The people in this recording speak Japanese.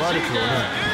悪くはない。